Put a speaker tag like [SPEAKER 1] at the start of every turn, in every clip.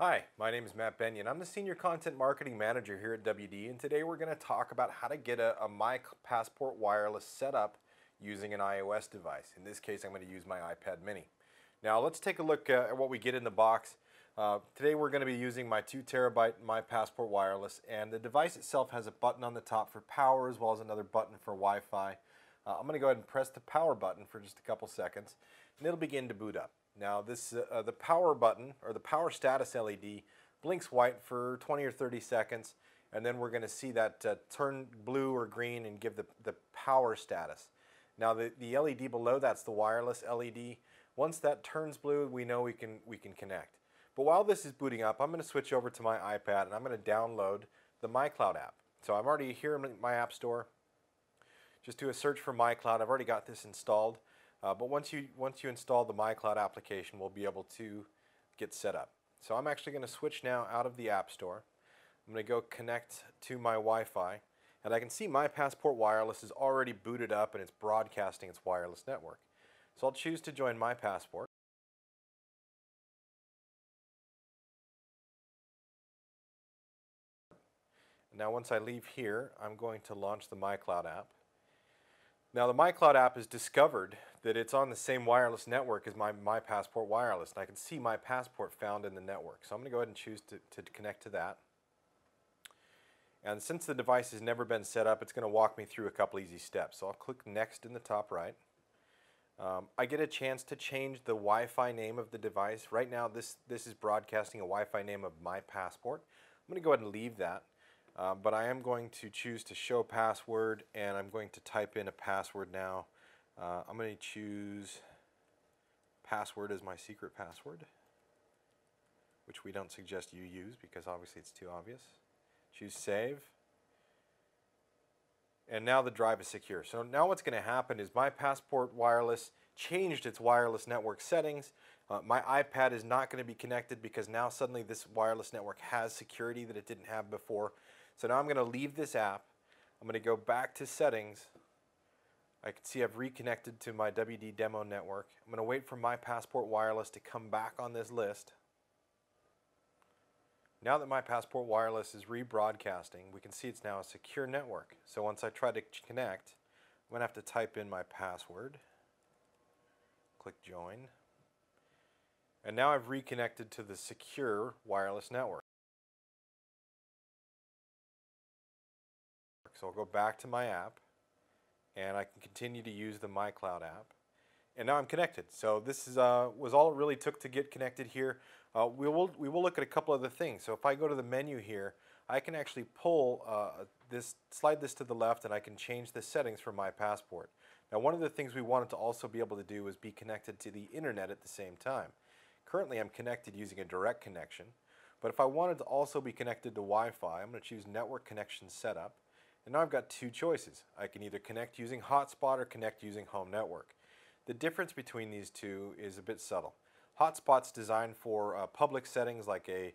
[SPEAKER 1] Hi, my name is Matt Bennion. I'm the Senior Content Marketing Manager here at WD, and today we're going to talk about how to get a, a My Passport Wireless setup using an iOS device. In this case, I'm going to use my iPad mini. Now, let's take a look uh, at what we get in the box. Uh, today we're going to be using my 2 terabyte My Passport Wireless, and the device itself has a button on the top for power as well as another button for Wi-Fi. Uh, I'm going to go ahead and press the power button for just a couple seconds, and it'll begin to boot up. Now this uh, the power button or the power status LED blinks white for 20 or 30 seconds and then we're going to see that uh, turn blue or green and give the, the power status. Now the, the LED below that's the wireless LED. Once that turns blue we know we can, we can connect. But while this is booting up I'm going to switch over to my iPad and I'm going to download the MyCloud app. So I'm already here in my app store. Just do a search for MyCloud. I've already got this installed. Uh, but once you, once you install the MyCloud application, we'll be able to get set up. So I'm actually going to switch now out of the App Store. I'm going to go connect to my Wi-Fi. And I can see my Passport Wireless is already booted up and it's broadcasting its wireless network. So I'll choose to join my Passport. Now once I leave here, I'm going to launch the MyCloud app. Now the MyCloud app is discovered that it's on the same wireless network as my, my Passport Wireless, and I can see my passport found in the network. So I'm going to go ahead and choose to, to connect to that. And since the device has never been set up, it's going to walk me through a couple easy steps. So I'll click Next in the top right. Um, I get a chance to change the Wi-Fi name of the device. Right now this, this is broadcasting a Wi-Fi name of my passport. I'm going to go ahead and leave that. Uh, but I am going to choose to show password and I'm going to type in a password now. Uh, I'm going to choose password as my secret password, which we don't suggest you use because obviously it's too obvious. Choose save. And now the drive is secure. So now what's going to happen is my Passport Wireless changed its wireless network settings. Uh, my iPad is not going to be connected because now suddenly this wireless network has security that it didn't have before. So now I'm going to leave this app. I'm going to go back to settings. I can see I've reconnected to my WD demo network. I'm going to wait for my Passport Wireless to come back on this list. Now that my Passport Wireless is rebroadcasting, we can see it's now a secure network. So once I try to connect, I'm going to have to type in my password. Click join. And now I've reconnected to the secure wireless network. So I'll go back to my app and I can continue to use the MyCloud app. And now I'm connected. So this is, uh, was all it really took to get connected here. Uh, we, will, we will look at a couple other things. So if I go to the menu here, I can actually pull uh, this, slide this to the left and I can change the settings for my passport. Now one of the things we wanted to also be able to do is be connected to the internet at the same time. Currently I'm connected using a direct connection, but if I wanted to also be connected to Wi-Fi, I'm going to choose network connection setup. And now I've got two choices. I can either connect using hotspot or connect using home network. The difference between these two is a bit subtle. Hotspot's designed for uh, public settings like a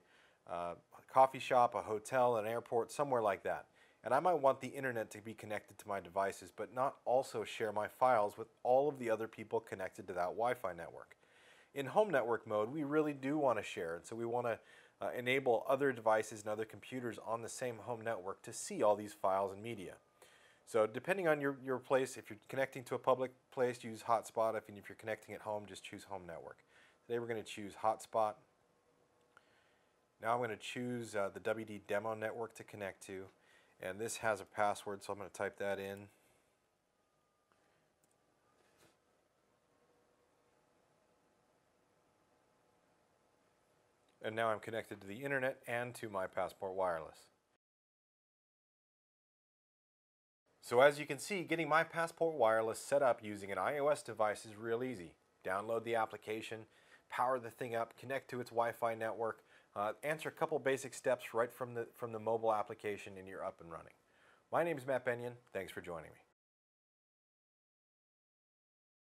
[SPEAKER 1] uh, coffee shop, a hotel, an airport, somewhere like that. And I might want the internet to be connected to my devices, but not also share my files with all of the other people connected to that Wi-Fi network. In home network mode, we really do want to share, and so we want to uh, enable other devices and other computers on the same home network to see all these files and media. So depending on your, your place, if you're connecting to a public place, use hotspot. If, if you're connecting at home, just choose home network. Today we're going to choose hotspot. Now I'm going to choose uh, the WD demo network to connect to. And this has a password, so I'm going to type that in. And now I'm connected to the internet and to my Passport Wireless. So as you can see, getting my Passport Wireless set up using an iOS device is real easy. Download the application, power the thing up, connect to its Wi-Fi network, uh, answer a couple basic steps right from the, from the mobile application and you're up and running. My name is Matt Bennion. Thanks for joining me.